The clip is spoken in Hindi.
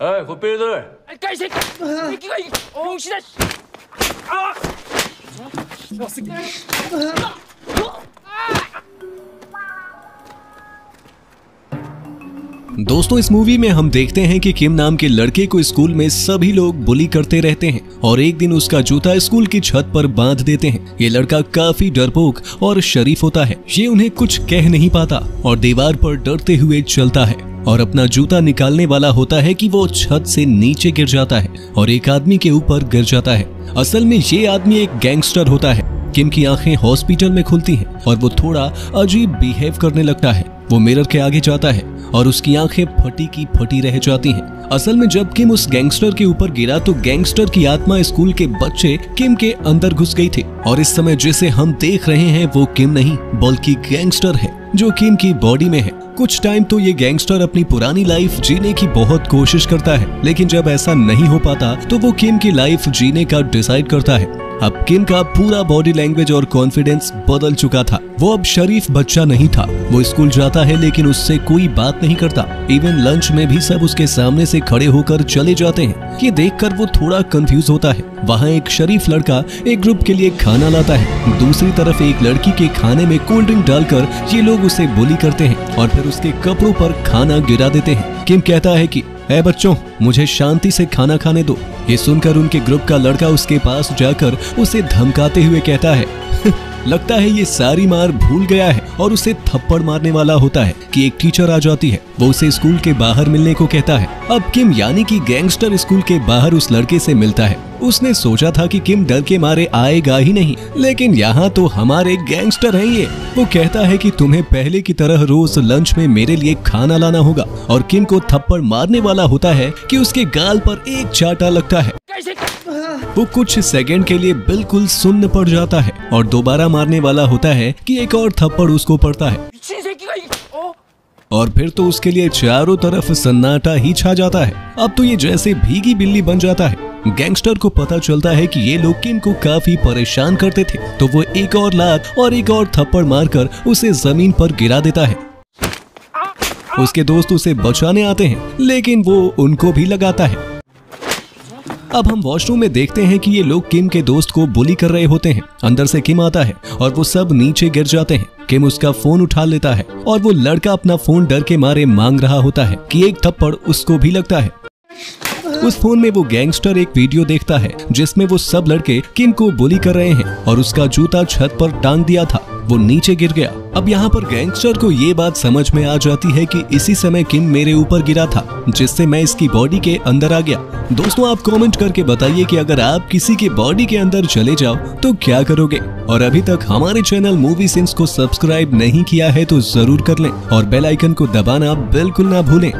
에이 고삐들 아이 새끼 새끼가 이 병신아 씨. 아 저 새 दोस्तों, इस मूवी में हम देखते हैं कि किम नाम के लड़के को स्कूल में सभी लोग बुली करते रहते हैं और एक दिन उसका जूता स्कूल की छत पर बाँध देते हैं। ये लड़का काफ़ी डरपोक और शरीफ होता है। ये उन्हें कुछ कह नहीं पाता और दीवार पर डरते हुए चलता है और अपना जूता निकालने वाला होता है कि वो छत से नीचे गिर जाता है और एक आदमी के ऊपर गिर जाता है। असल में ये आदमी एक गैंगस्टर होता है। किम की आँखें हॉस्पिटल में खुलती हैं और वो थोड़ा अजीब बिहेव करने लगता है। वो मिरर के आगे जाता है और उसकी आँखें फटी की फटी रह जाती हैं। असल में जब किम उस गैंगस्टर के ऊपर गिरा तो गैंगस्टर की आत्मा स्कूल के बच्चे किम के अंदर घुस गई थी। और इस समय जिसे हम देख रहे हैं, वो किम नहीं, बल्कि गैंगस्टर है, जो किम की बॉडी में है। कुछ टाइम तो ये गैंगस्टर अपनी पुरानी लाइफ जीने की बहुत कोशिश करता है, लेकिन जब ऐसा नहीं हो पाता तो वो किम की लाइफ जीने का डिसाइड करता है। अब किम का पूरा बॉडी लैंग्वेज और कॉन्फिडेंस बदल चुका था? वो अब शरीफ बच्चा नहीं था। वो स्कूल जाता है, लेकिन उससे कोई बात नहीं करता। इवन लंच में भी सब उसके सामने से खड़े होकर चले जाते हैं। ये देखकर वो थोड़ा कंफ्यूज होता है। वहाँ एक शरीफ लड़का एक ग्रुप के लिए खाना लाता है। दूसरी तरफ़ एक लड़की के खाने में कोल्ड ड्रिंक डालकर ये लोग उसे बोली करते हैं और फिर उसके कपड़ों पर खाना गिरा देते हैं। किम कहता है कि ए बच्चों, मुझे शांति से खाना खाने दो। ये सुनकर उनके ग्रुप का लड़का उसके पास जाकर उसे धमकाते हुए कहता है, लगता है ये सारी मार भूल गया है। और उसे थप्पड़ मारने वाला होता है कि एक टीचर आ जाती है। वो उसे स्कूल के बाहर मिलने को कहता है। अब किम यानी कि गैंगस्टर स्कूल के बाहर उस लड़के से मिलता है। उसने सोचा था कि किम डर के मारे आएगा ही नहीं। लेकिन यहाँ तो हमारे गैंगस्टर हैं ये। वो कहता है कि तुम्हें पहले की तरह रोज लंच में मेरे लिए खाना लाना होगा। और किम को थप्पड़ मारने वाला होता है कि उसके गाल पर एक चाटा लगता है। वो कुछ सेकंड के लिए बिल्कुल सुन्न पड़ जाता है और दोबारा मारने वाला होता है कि एक और थप्पड़ उसको पड़ता है। और फिर तो उसके लिए चारों तरफ़ सन्नाटा ही छा जाता है। अब तो ये जैसे भीगी बिल्ली बन जाता है। गैंगस्टर को पता चलता है कि ये लोग किम को काफ़ी परेशान करते थे। तो वो एक और लात और एक और थप्पड़ मारकर उसे ज़मीन पर गिरा देता है। उसके दोस्त उसे बचाने आते हैं, लेकिन वो उनको भी लगाता है। अब हम वॉशरूम में देखते हैं कि ये लोग किम के दोस्त को बुली कर रहे होते हैं। अंदर से किम आता है और वो सब नीचे गिर जाते हैं। किम उसका फ़ोन उठा लेता है और वो लड़का अपना फ़ोन डर के मारे मांग रहा होता है कि एक थप्पड़ उसको भी लगता है। उस फ़ोन में वो गैंगस्टर एक वीडियो देखता है, जिसमें वो सब लड़के किम को बुली कर रहे हैं और उसका जूता छत पर टांग दिया था। वो नीचे गिर गया। अब यहाँ पर गैंगस्टर को ये बात समझ में आ जाती है कि इसी समय किम मेरे ऊपर गिरा था, जिससे मैं इसकी बॉडी के अंदर आ गया। दोस्तों, आप कमेंट करके बताइए कि अगर आप किसी के बॉडी के अंदर चले जाओ तो क्या करोगे? और अभी तक हमारे चैनल मूवी सिंस को सब्सक्राइब नहीं किया है तो ज़रूर कर लें और बेल आइकन को दबाना बिल्कुल ना भूलें।